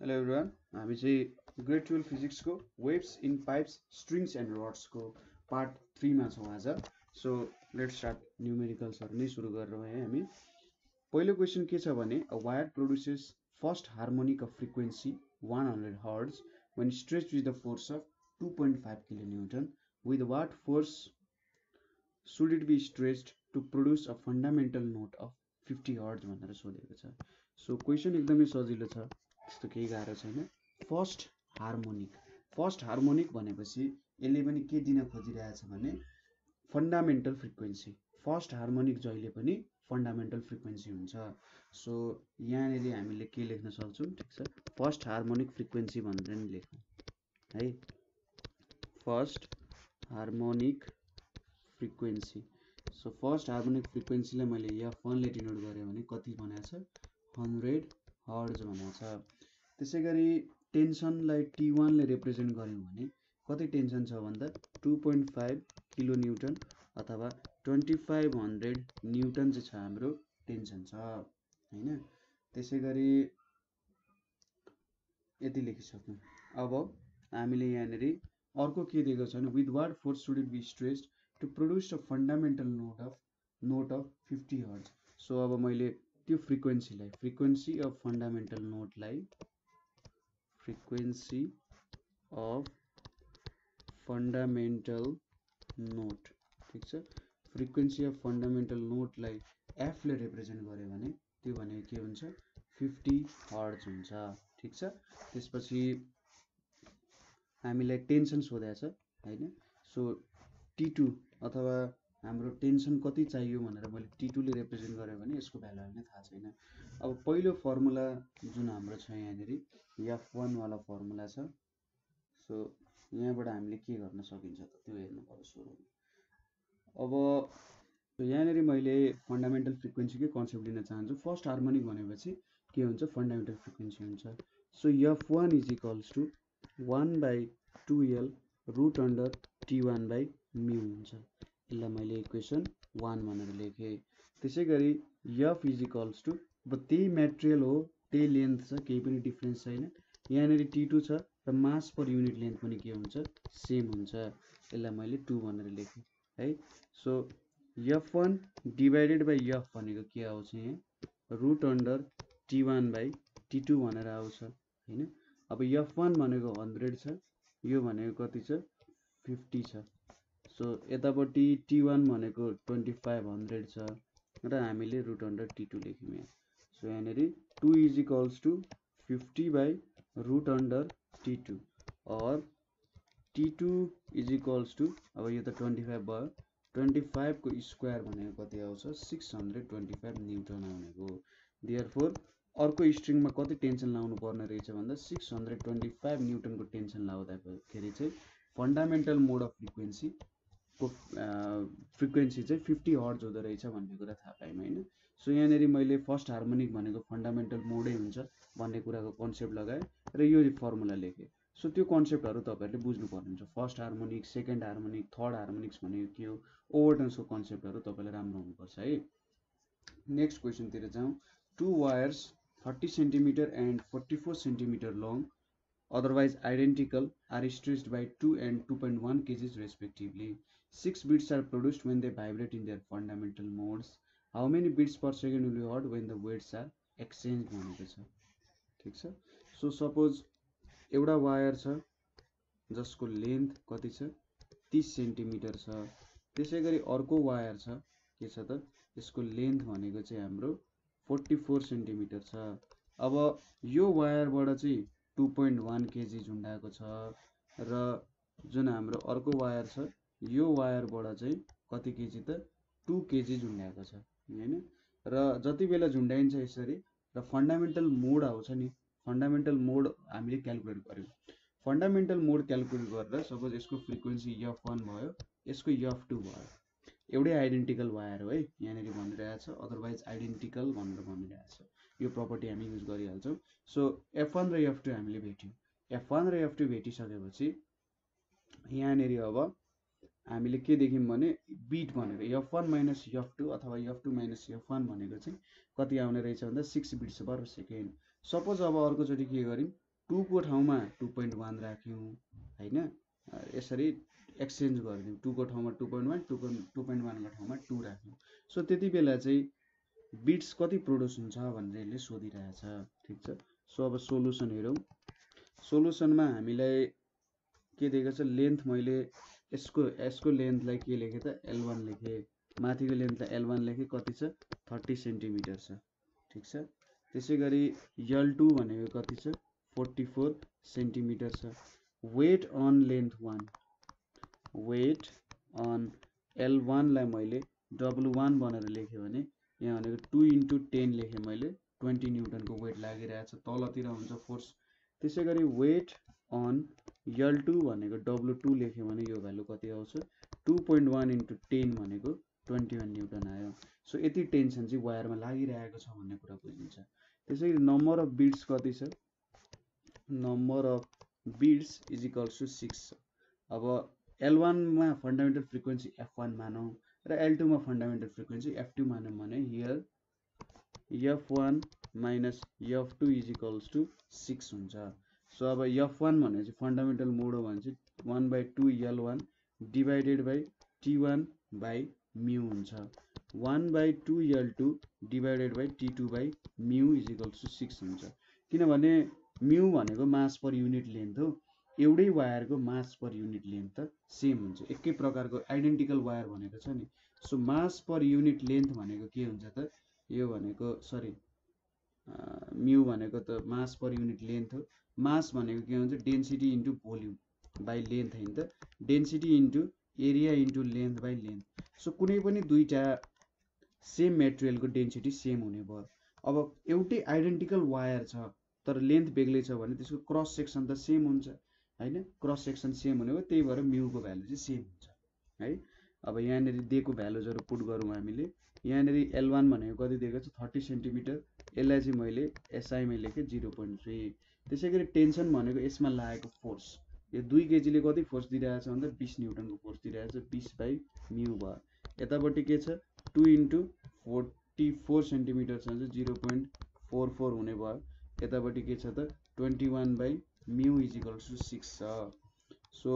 Hello everyone हामी चाहिँ grade twelve फिजिक्सको waves in pipes strings and रड्सको part थ्रीमा छौँ आज। सो लेट स्टार्ट न्युमेरिकल्सहरू नै सुरु गरेर है हामी। पहिलो क्वेसन के छ भने a wire produces first harmonic of frequency one hundred hertz when stretch with the force of two point five kilo newton with what force should it be stretched to produce a fundamental note of fifty hertz भनेर सोधेको छ। So question एकदमै सजिलो छ। त्यस्तो केही गाह्रो छैन। First harmonic. फर्स्ट हार्मोनिक भनेपछि यसले पनि के दिन खोजिरहेछ भने फन्डामेन्टल फ्रिक्वेन्सी। फर्स्ट हार्मोनिक जहिले पनि फन्डामेन्टल फ्रिक्वेन्सी हुन्छ। सो यहाँनिर हामीले के लेख्न सक्छौँ? ठिक छ। फर्स्ट हार्मोनिक फ्रिक्वेन्सी भनेर नि लेखौँ। है? First harmonic frequency. So first harmonic फ्रिक्वेन्सीलाई मैले एफ वानले डिनोट गरेँ भने कति बनाएको छ? हन्ड्रेड हर्ज भनेको छ। त्यसै गरी टेन्सनलाई टी वानले रिप्रेजेन्ट गऱ्यौँ भने कति टेन्सन छ भन्दा two point five kilo newton अथवा ट्वेन्टी फाइभ हन्ड्रेड न्युटन चाहिँ छ हाम्रो टेन्सन छ होइन? त्यसै गरी यति लेखिसक्यौँ अब हामीले यहाँनिर अर्को के दिएको छ भने with what force should it be stressed to produce a fundamental note of note of fifty hertz so अब मैले त्यो फ्रिक्वेन्सीलाई फ्रिक्वेन्सी अफ फन्डामेन्टल नोटलाई फ्रिक्वेन्सी अफ फन्डामेन्टल नोट ठिक छ? फ्रिक्वेन्सी अफ फन्डामेन्टल नोटलाई एफले रिप्रेजेन्ट गऱ्यो भने त्यो भनेको के हुन्छ? फिफ्टी हर्ज हुन्छ ठिक छ? त्यसपछि हामीलाई टेन्सन सोधेको छ होइन? सो टी टू अथवा हाम्रो टेन्सन कति चाहियो भनेर मैले टी टूले रिप्रेजेन्ट गरेँ भने यसको भ्यालु हामीलाई थाहा छैन। अब पहिलो फर्मुला जुन हाम्रो छ यहाँनिर एफ वानवाला फर्मुला छ। सो यहाँबाट हामीले के गर्न सकिन्छ त त्यो हेर्नु पर्यो सुरु अब यहाँनिर मैले फन्डामेन्टल फ्रिक्वेन्सीकै कन्सेप्ट लिन चाहन्छु। फर्स्ट हार्मोनिक भनेपछि के हुन्छ? फन्डामेन्टल फ्रिक्वेन्सी हुन्छ। So F one is equals to one by two L root under T one by mu हुन्छ। यसलाई मैले इक्वेसन वान भनेर लेखेँ त्यसै गरी यफ इज इक्वल्स टु अब त्यही मेटेरियल हो त्यही लेन्थ छ केही पनि डिफ्रेन्स छैन। यहाँनिर टी टू छ र मास पर युनिट लेन्थ पनि के हुन्छ? सेम हुन्छ। यसलाई मैले टू भनेर लेखेँ है। So F one divided by F भनेको के आउँछ यहाँ? Root under T one by T two भनेर आउँछ होइन? अब यफ वान भनेको हन्ड्रेड छ यो भनेको कति छ? फिफ्टी छ। सो यतापट्टि टी वान भनेको ट्वेन्टी फाइभ हन्ड्रेड छ र हामीले रुट हन्ड्रेड टी टू लेख्यौँ यहाँ सो यहाँनिर two is equals to fifty by root under T two or T two is equals to अब यो त ट्वेन्टी फाइभ भयो ट्वेन्टी फाइभको स्क्वायर भनेको कति आउँछ? Six hundred twenty five newton आउनेको दियर फोर अर्को स्ट्रिङमा कति टेन्सन लाउनु पर्ने रहेछ भन्दा सिक्स हन्ड्रेड ट्वेन्टी फाइभ न्युटनको टेन्सन लाउँदाखेरि चाहिँ फन्डामेन्टल मोड अफ फ्रिक्वेन्सी को फ्रिक्वेन्सी चाहिँ फिफ्टी हर्ज हुँदो रहेछ भन्ने कुरा थाहा पायौँ होइन। सो यहाँनिर मैले फर्स्ट हार्मोनिक भनेको फन्डामेन्टल मोडै हुन्छ भन्ने कुराको कन्सेप्ट लगाएँ र यो फर्मुला लेखेँ। सो त्यो कन्सेप्टहरू तपाईँहरूले बुझ्नुपर्ने हुन्छ first harmonic second harmonic third harmonics भनेको के हो ओभरटन्सको कन्सेप्टहरू तपाईँलाई राम्रो हुनुपर्छ है। नेक्स्ट क्वेसनतिर जाउँ। Two wires thirty centimetre and forty four centimetre long otherwise identical are stretched by 2 and 2.1 kgs respectively Six beats are produced when they vibrate in their fundamental modes. How many beats per second will be heard when the weights are exchanged भनेको छ ठिक छ so suppose एउटा wire छ जसको length कति छ? तिस सेन्टिमिटर छ त्यसै गरी अर्को वायर छ के छ त? यसको लेन्थ भनेको चाहिँ हाम्रो फोर्टी फोर सेन्टिमिटर छ अब यो वायरबाट चाहिँ टु पोइन्ट वान केजी झुन्डाएको छ र जुन हाम्रो अर्को वायर छ यो वायरबाट चाहिँ कति केजी त टु केजी झुन्ड्याएको छ होइन? र जति बेला झुन्ड्याइन्छ यसरी र फन्डामेन्टल मोड आउँछ नि फन्डामेन्टल मोड हामीले क्यालकुलेट गऱ्यौँ फन्डामेन्टल मोड क्यालकुलेट गरेर सपोज यसको फ्रिक्वेन्सी यफ वान भयो यसको यफ टू भयो एउटै आइडेन्टिकल वायर हो है यहाँनिर भनिरहेछ अदरवाइज आइडेन्टिकल भनेर भनिरहेछ यो प्रपर्टी हामी युज गरिहाल्छौँ। सो एफ वान र एफ टू हामीले भेट्यौँ। एफ वान र एफ टू भेटिसकेपछि यहाँनिर अब हामीले के देख्यौँ भने बिट भनेको F one minus F two अथवा F two minus F one भनेको चाहिँ कति आउने रहेछ भन्दा six beats per second suppose अब अर्कोचोटि के गऱ्यौँ? टूको ठाउँमा टू पोइन्ट वान राख्यौँ होइन? यसरी एक्सचेन्ज गरिदिउँ टूको ठाउँमा two point one two point two point वानको ठाउँमा टू राख्यौँ। सो त्यति बेला चाहिँ बिट्स कति प्रड्युस हुन्छ भनेर यसले सोधिरहेछ। ठिक छ? सो अब सोलुसन हेरौँ। सोलुसनमा हामीलाई के दिएको छ? लेन्थ मैले यसको यसको लेन्थलाई के लेखेँ त? एल वान लेखेँ। माथिको लेन्थलाई एल वान लेखेँ। कति छ? थर्टी सेन्टिमिटर छ। ठिक छ? त्यसै गरी यल टू भनेको कति छ? फोर्टी फोर सेन्टिमिटर छ। Weight on length one weight on L वानलाई मैले डब्लु वान भनेर लेखेँ भने यहाँ भनेको टु इन्टु टेन लेखेँ मैले। ट्वेन्टी न्युटनको वेट लागिरहेछ। तलतिर हुन्छ फोर्स त्यसै गरी वेट अन यल टू भनेको डब्लु टू लेख्यो भने यो भ्यालु कति आउँछ? Two point one into ten भनेको ट्वेन्टी वान न्युटन आयो। सो यति टेन्सन चाहिँ वायरमा लागिरहेको छ भन्ने कुरा बुझिन्छ। त्यसै गरी नम्बर अफ बिट्स कति छ? Number of bits is equals to six अब एल वानमा फन्डामेन्टल फ्रिक्वेन्सी एफ वान मानौँ र एल टूमा फन्डामेन्टल फ्रिक्वेन्सी एफ टू मानौँ भने here F one minus F two is equals to six हुन्छ। सो अब एफ वान भनेपछि फन्डामेन्टल मोड हो भने चाहिँ one by two L one divided by T one by mu हुन्छ। One by two L two divided by T two by mu is equals to six हुन्छ। किनभने म्यु भनेको मास पर युनिट लेन्थ हो। एउटै वायरको मास पर युनिट लेन्थ त same हुन्छ। एकै प्रकारको आइडेन्टिकल वायर भनेको छ नि। So mass per unit length भनेको के हुन्छ त? यो भनेको सरी म्यु भनेको त मास पर युनिट लेन्थ हो। मास भनेको के हुन्छ? Density into volume by length होइन त। Density into area into length by length so कुनै पनि दुईवटा सेम मेटेरियलको डेन्सिटी सेम हुने भयो। अब एउटै आइडेन्टिकल वायर छ तर लेन्थ बेग्लै छ भने त्यसको क्रस सेक्सन त सेम हुन्छ होइन? क्रस सेक्सन सेम हुने हो त्यही भएर म्युको भ्यालु चाहिँ सेम हुन्छ है? अब यहाँनिर दिएको भ्यालुजहरू पुट गरौँ हामीले। यहाँनिर एल वान भनेको कति दिएको छ? Thirty centimetre. यसलाई चाहिँ मैले एसआईमा लेखेँ जिरो पोइन्ट थ्री। त्यसै गरी टेन्सन भनेको यसमा लागेको फोर्स। यो दुई केजीले कति फोर्स दिइरहेछ भन्दा बिस न्युटनको फोर्स दिइरहेछ बिस बाई म्यु भयो। यतापट्टि के छ? Two into forty four centimetre छ चाहिँ जिरो पोइन्ट फोर फोर हुने भयो। यतापट्टि के छ त? Twenty one by mu equals to six छ। सो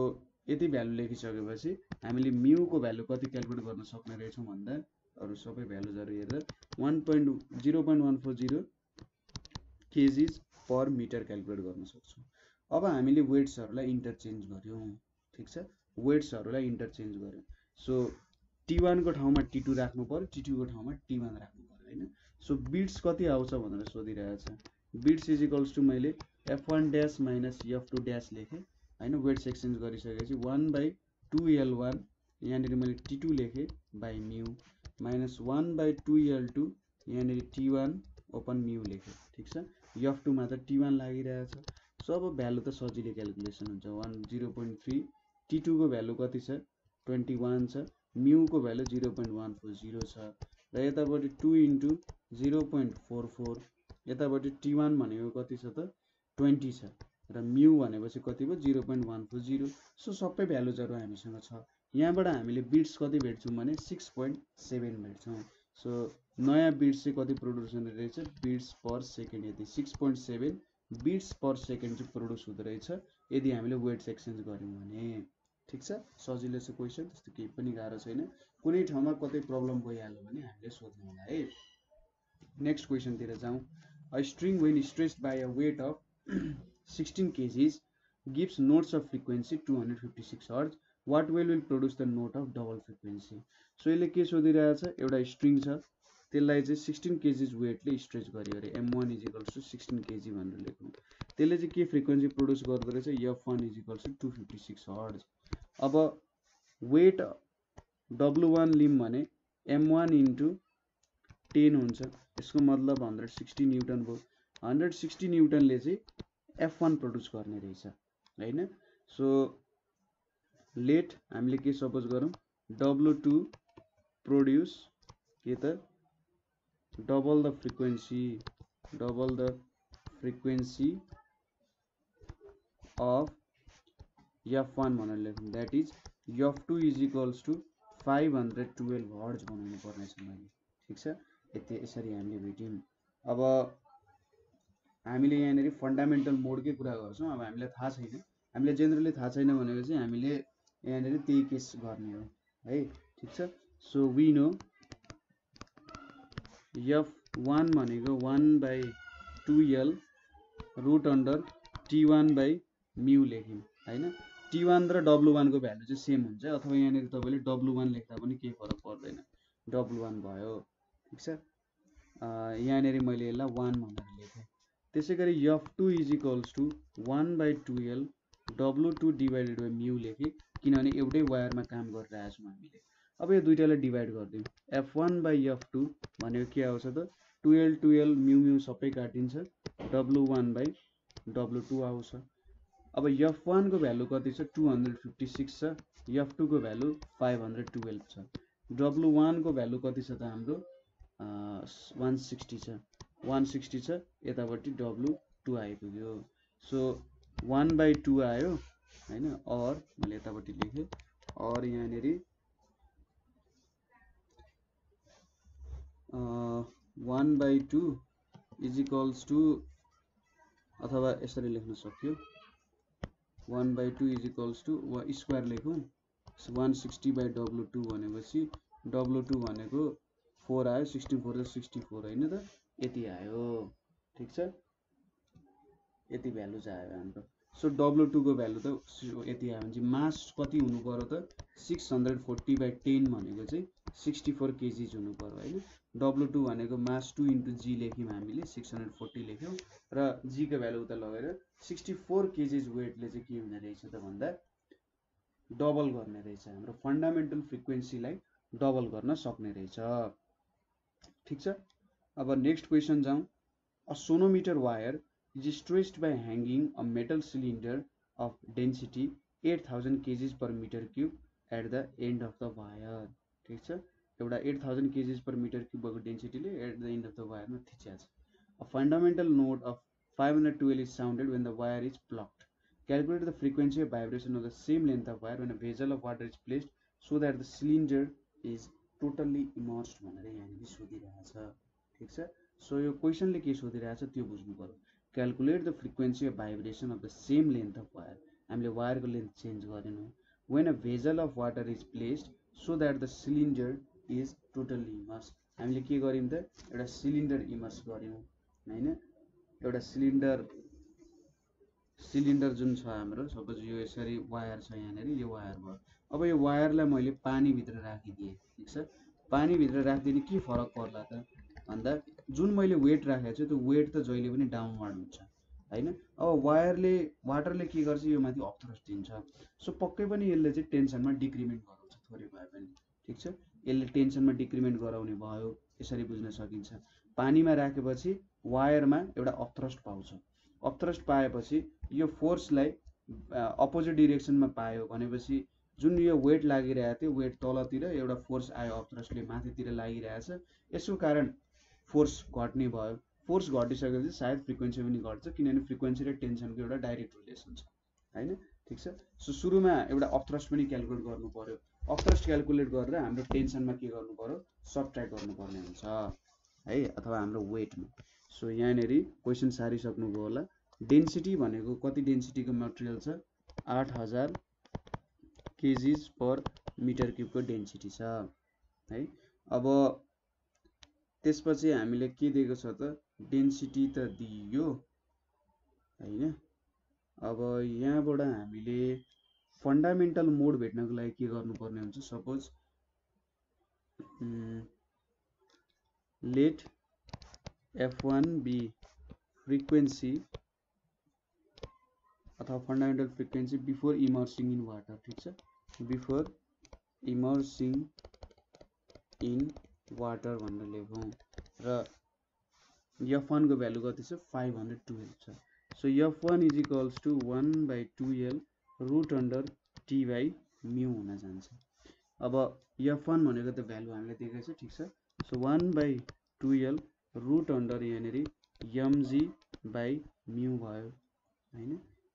यति भ्यालु लेखिसकेपछि हामीले म्युको भ्यालु कति क्यालकुलेट गर्न सक्ने रहेछौँ भन्दा अरू सबै भ्यालुजहरू हेरेर one point zero point one four zero kgs per metre calculate गर्न सक्छौँ। अब हामीले वेट्सहरूलाई इन्टरचेन्ज गऱ्यौँ ठिक छ? वेट्सहरूलाई इन्टरचेन्ज गऱ्यौँ। सो टी वानको ठाउँमा टी टू राख्नु पऱ्यो टी टूको ठाउँमा टी वान राख्नु पऱ्यो होइन? सो बिट्स कति आउँछ भनेर सोधिरहेछ बिट्स इज इक्वल्स टु मैले F one dash minus F two dash लेखेँ होइन? वेट्स एक्सचेन्ज गरिसकेपछि one by two L one यहाँनिर मैले T two लेखेँ by mu minus one by two L two यहाँनिर टी वान ओपन म्यु लेखेँ ठिक छ? F टूमा त टी वान लागिरहेछ सो अब भ्यालु त सजिलो क्यालकुलेसन हुन्छ। One zero point three T टूको value कति छ? ट्वेन्टी वान छ। म्युको value zero point one four zero छ। र यतापट्टि two into zero point four four यतापट्टि टी वान भनेको कति छ त? ट्वेन्टी छ। र म्यु भनेपछि कति भयो? Zero point one four zero so सबै भ्यालुजहरू हामीसँग छ। यहाँबाट हामीले बिट्स कति भेट्छौँ भने? सिक्स पोइन्ट सेभेन भेट्छौँ। सो नयाँ बिट्स चाहिँ कति प्रड्युस हुने रहेछ? बिट्स पर सेकेन्ड यदि six point seven bits per second चाहिँ प्रड्युस हुँदो रहेछ। यदि हामीले वेट्स एक्सचेन्ज गऱ्यौँ भने ठिक छ? सजिलो छ क्वेसन त्यस्तो केही पनि गाह्रो छैन। कुनै ठाउँमा कतै प्रब्लम भइहाल्यो भने हामीले सोध्नु होला है? नेक्स्ट क्वेसनतिर जाउँ। A string when stressed by a weight of 16 kgs gives notes of frequency 256 hertz. What well will produce the note of double frequency? So यसले के सोधिरहेछ? एउटा स्ट्रिङ छ। त्यसलाई चाहिँ सिक्सटिन केजिज वेटले स्ट्रेच गऱ्यो अरे M one equals to sixteen kg भनेर लेख्नु। त्यसले चाहिँ के फ्रिक्वेन्सी प्रड्युस गर्दो रहेछ? F one equals to two fifty six hertz अब वेट डब्लु वान लिम भने एम वान इन्टु टेन हुन्छ। यसको मतलब हन्ड्रेड सिक्सटी न्युटन भयो हन्ड्रेड सिक्सटी न्युटनले चाहिँ एफ वान प्रड्युस गर्ने रहेछ होइन? सो लेट हामीले के सपोज गरौँ? डब्लु टू प्रोड्युस के त double the frequency double the frequency of F one भनेर लेखौँ that is F two is equals to five hundred twelve hertz बनाउनु पर्नेछ मैले। ठिक छ? यति यसरी हामीले भेट्यौँ। अब हामीले यहाँनिर फन्डामेन्टल मोडकै कुरा गर्छौँ अब हामीलाई थाहा छैन। हामीलाई जेनरली थाहा छैन भनेपछि हामीले यहाँनिर त्यही केस गर्ने हो। है? ठिक छ? So we know F one भनेको one by two L root under T one by mu लेख्यौँ होइन? टी वान र डब्लु वानको भ्यालु चाहिँ सेम हुन्छ अथवा यहाँनिर तपाईँले डब्लु वान लेख्दा पनि केही फरक पर्दैन। डब्लु वान भयो ठिक छ? यहाँनिर मैले यसलाई वान भनेर लेखेँ। त्यसै गरी F two is equals to one by twelve W two divided by mu लेखेँ किनभने एउटै वायरमा काम गरिरहेको छौँ हामीले। अब यो दुइटालाई डिभाइड गरिदिउँ। F one by F two भनेको के आउँछ त? टुवेल्भ टुवेल्भ म्यु म्यु सबै काटिन्छ। W one by W two आउँछ। अब एफ वानको भ्यालु कति छ? टु हन्ड्रेड फिफ्टी सिक्स छ। एफ टूको भ्यालु फाइभ हन्ड्रेड टुवेल्भ छ। डब्लु वानको भ्यालु कति छ त हाम्रो? वान सिक्सटी छ। वान सिक्सटी छ यतापट्टि डब्लु टू आइपुग्यो। सो वान बाई टू आयो होइन? अर मैले यतापट्टि लेखेँ। अर यहाँनिर one by two is equals to अथवा यसरी लेख्न सक्यो। One by two is equals to वा स्क्वायर लेखौँ। One sixty by W two भनेपछि डब्लु टू भनेको फोर आयो सिक्सटी फोर र सिक्सटी फोर होइन त? यति आयो। ठिक छ? यति भ्यालु चाहिँ आयो हाम्रो। सो डब्लु टूको भ्यालु त यति आयो भने चाहिँ मास कति हुनु पऱ्यो त? Six hundred forty by ten भनेको चाहिँ सिक्सटी फोर केजिज हुनु पऱ्यो होइन? डब्लु टू भनेको मास टू इन्टु जी लेख्यौँ हामीले सिक्स हन्ड्रेड फोर्टी लेख्यौँ र जीको भ्यालु उता लगेर सिक्सटी फोर केजिज वेटले चाहिँ के हुने रहेछ त भन्दा डबल गर्ने रहेछ हाम्रो फन्डामेन्टल फ्रिक्वेन्सीलाई डबल गर्न सक्ने रहेछ। ठिक छ? अब नेक्स्ट क्वेसन जाउँ। A sonometer wire is stressed by hanging uh metal cylinder of density eight thousand kgs per metre cube at the end of the wire ठिक छ? एउटा eight thousand kgs per metre cube भएको डेन्सिटीले at the end of the वायरमा थिचिया छ। A fundamental note of five hundred twelve is sounded when the wire is plucked calculate the frequency of vibration of the same length of wire when vessel of water is placed so that the cylinder is totally immersed भनेर यहाँनिर सोधिरहेछ ठिक छ? So यो क्वेसनले के सोधिरहेको छ त्यो बुझ्नु पऱ्यो। Calculate the frequency of vibration of the same length of wire हामीले वायरको लेन्थ चेन्ज गरेनौँ when uh vessel of water is placed so that the cylinder is totally immerse हामीले के गऱ्यौँ त? एउटा सिलिन्डर इमर्स गऱ्यौँ होइन? एउटा सिलिन्डर सिलिन्डर जुन छ हाम्रो सपोज यो यसरी वायर छ यहाँनिर यो वायर भयो। अब यो वायरलाई मैले पानीभित्र राखिदिएँ ठिक छ? पानीभित्र राखिदिने के फरक पर्ला त? भन्दा जुन मैले वेट राखेको छु त्यो वेट त जहिले पनि डाउनवार्ड हुन्छ होइन? अब वायरले वाटरले के गर्छ? यो माथि अप्थ्रस्ट दिन्छ। सो पक्कै पनि यसले चाहिँ टेन्सनमा डिक्रिमेन्ट गराउँछ थोरै भए पनि ठिक छ? यसले टेन्सनमा डिक्रिमेन्ट गराउने भयो यसरी बुझ्न सकिन्छ। पानीमा राखेपछि वायरमा एउटा अप्थ्रस्ट पाउँछ। अप्थ्रस्ट पाएपछि यो फोर्सलाई अपोजिट डिरेक्सनमा पायो भनेपछि जुन यो वेट लागिरहेको थियो वेट तलतिर एउटा फोर्स आयो अप्थ्रस्टले माथितिर लागिरहेछ। यसको कारण फोर्स घट्ने भयो। फोर्स घटिसकेपछि सायद फ्रिक्वेन्सी पनि घट्छ किनभने फ्रिक्वेन्सी र टेन्सनको एउटा डाइरेक्ट रिलेसन छ। होइन? ठिक छ? सो सुरुमा एउटा अप्थ्रस्ट पनि क्यालकुलेट गर्नु पऱ्यो अप्थ्रस्ट क्यालकुलेट गरेर हाम्रो टेन्सनमा के गर्नु पऱ्यो सब्ट्र्याक्ट गर्नुपर्ने हुन्छ है? अथवा हाम्रो वेटमा सो यहाँनिर क्वेसन सारिसक्नुभयो होला। डेन्सिटी भनेको कति डेन्सिटीको मटेरियल छ? आठ हजार केजिज पर मिटर क्युबको डेन्सिटी छ है? अब त्यसपछि हामीले के दिएको छ त? डेन्सिटी त दियो होइन? अब यहाँबाट हामीले फन्डामेन्टल मोड भेट्नको लागि के गर्नुपर्ने हुन्छ suppose let F one be frequency अथवा fundamental frequency before immersing in water ठिक छ? बिफोर इमर्सिङ इन वाटर भनेर लेखौँ र यफ वानको भ्यालु कति छ? फाइभ हन्ड्रेड टुवेल्भ छ। So F one is equals to one by twelve root under T by mu हुन जान्छ। अब यफ वान भनेको त भ्यालु हामीले दिएकै छ ठिक छ? So one by twelve root under यहाँनिर यमजी बाई म्यु भयो होइन?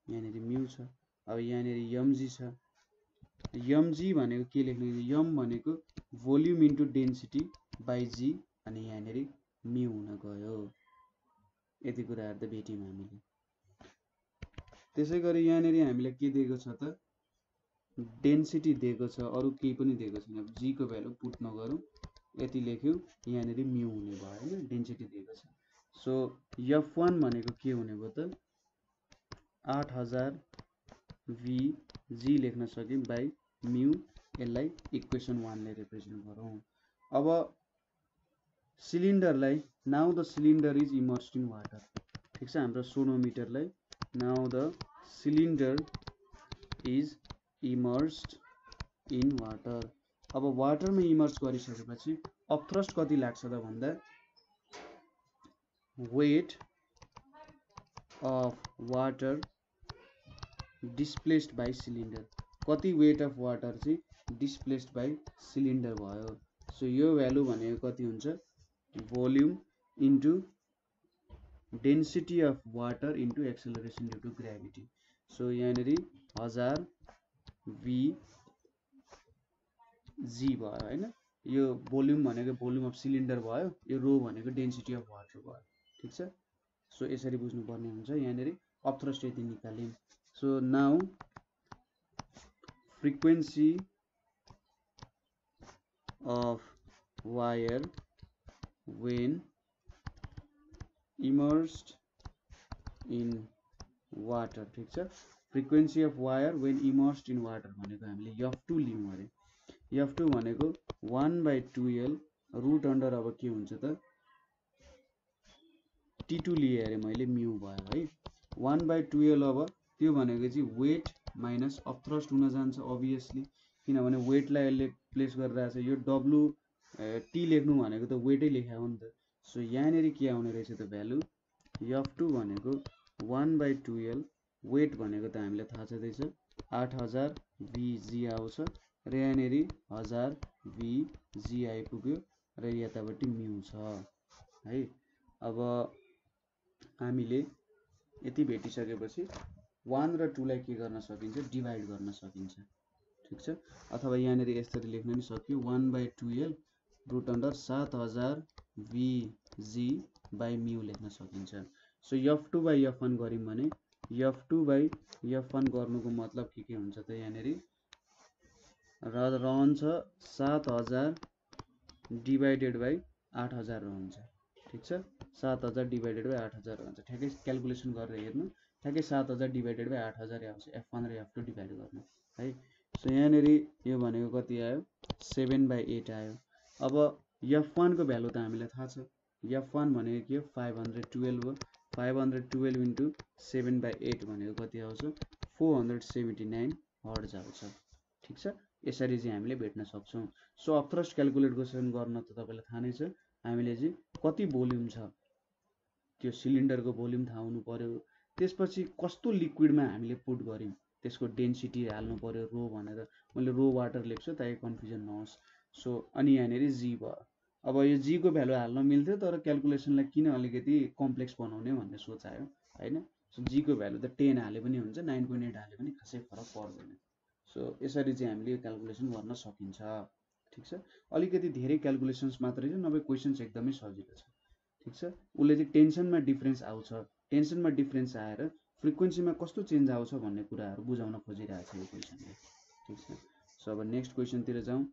यहाँनिर म्यु छ। अब यहाँनिर यमजी छ। यमजी भनेको के लेख्ने यम भनेको volume into density by g अनि यहाँनिर म्यु हुन गयो। यति कुराहरू त भेट्यौँ हामीले। त्यसै गरी यहाँनिर हामीलाई के दिएको छ त? डेन्सिटी दिएको छ अरू केही पनि दिएको छैन। जीको भ्यालु पुट नगरौँ यति लेख्यौँ। यहाँनिर म्यु हुने भयो होइन? डेन्सिटी दिएको छ। सो एफ वान भनेको के हुने भयो त? आठ हजार भी जी लेख्न सक्यौँ बाई म्यु यसलाई इक्वेसन वानले रिप्रेजेन्ट गरौँ। अब सिलिन्डरलाई now the cylinder is immersed in water ठिक छ? हाम्रो सोनोमिटरलाई now the cylinder is immersed in water अब वाटरमा इमर्स गरिसकेपछि अपथ्रस्ट कति लाग्छ त भन्दा weight of water displaced by cylinder कति वेट अफ वाटर चाहिँ डिस्प्लेस्ड बाई सिलिन्डर भयो? सो यो भ्यालु भनेको कति हुन्छ? Volume into density of water into acceleration due to gravity so यहाँनिर हजार भी जी भयो होइन? यो भोल्युम भनेको भोल्युम अफ सिलिन्डर भयो यो रो भनेको डेन्सिटी अफ वाटर भयो ठिक छ? सो यसरी बुझ्नुपर्ने हुन्छ यहाँनिर अप्थ्रस्ट यति निकाल्यौँ so now frequency of wire when immersed in water ठिक छ? Frequency of wire when immersed in water भनेको हामीले यफ टू लियौँ अरे। यफ टू भनेको one by two L root under अब के हुन्छ त? टी टू लिएँ अरे मैले म्यु भयो है। वान बाई टुएल अब त्यो भनेको चाहिँ वेट माइनस अप्थ्रस्ट हुन जान्छ अभियसली किनभने वेटलाई यसले प्लेस गरिरहेको छ यो डब्लु टी लेख्नु भनेको त वेटै लेखा हो नि त। सो यहाँनिर के आउने रहेछ त भ्यालु? यफ टू भनेको one by two L weight भनेको त हामीलाई थाहा छँदैछ। आठ हजार भिजी आउँछ र यहाँनिर हजार भिजी आइपुग्यो र यतापट्टि म्यु छ है। अब हामीले यति भेटिसकेपछि वान र टूलाई के गर्न सकिन्छ? डिभाइड गर्न सकिन्छ। ठिक छ? अथवा यहाँनिर यसरी लेख्न पनि सक्यो। One by twelve root under सात हजार भिजी बाई म्यु लेख्न सकिन्छ। So F two by F one गऱ्यौँ भने F two by F one गर्नुको मतलब के के हुन्छ त यहाँनिर? र रहन्छ सात हजार डिभाइडेड बाई आठ हजार रहन्छ। ठिक छ? सात हजार डिभाइडेड बाई आठ हजार रहन्छ। ठ्याक्कै क्यालकुलेसन गरेर हेर्नु। ठ्याक्कै सात हजार डिभाइडेड बाई आठ हजार आउँछ। एफ वान र एफ टू डिभाइड गर्नु। है? सो यहाँनिर यो भनेको कति आयो? सेभेन बाई एट आयो। अब एफ वानको भ्यालु त हामीलाई थाहा छ। एफ वान भनेको के हो? फाइभ हन्ड्रेड टुवेल्भ हो। Five hundred twelve into seven by eight भनेको कति आउँछ? Four hundred seventy nine hertz आउँछ। ठिक छ? यसरी चाहिँ हामीले भेट्न सक्छौँ। सो अप्थ्रस्ट क्यालकुलेट क्वेसन गर्न त तपाईँलाई थाहा नै छ। हामीले चाहिँ कति भोल्युम छ? त्यो सिलिन्डरको भोल्युम थाहा हुनु पऱ्यो त्यसपछि कस्तो लिक्विडमा हामीले पुट गऱ्यौँ? त्यसको डेन्सिटी हाल्नु पऱ्यो रो भनेर। मैले रो वाटर लेख्छु ताकि कन्फ्युजन नहोस्। सो अनि यहाँनिर जी भयो। अब यो जीको भ्यालु हाल्न मिल्थ्यो तर क्यालकुलेसनलाई किन अलिकति कम्प्लेक्स बनाउने भन्ने सोच आयो होइन? सो जीको भ्यालु त टेन हाले पनि हुन्छ नाइन पोइन्ट एट हाले पनि खासै फरक पर्दैन। सो यसरी चाहिँ हामीले यो क्यालकुलेसन गर्न सकिन्छ। ठिक छ? अलिकति धेरै क्यालकुलेसन्स मात्रै छ नभए क्वेसन्स एकदमै सजिलो छ। ठिक छ? उसले चाहिँ टेन्सनमा डिफ्रेन्स आउँछ। टेन्सनमा डिफ्रेन्स आएर फ्रिक्वेन्सीमा कस्तो चेन्ज आउँछ भन्ने कुराहरू बुझाउन खोजिरहेको छ यो क्वेसनले ठिक छ? सो अब नेक्स्ट क्वेसनतिर जाउँ।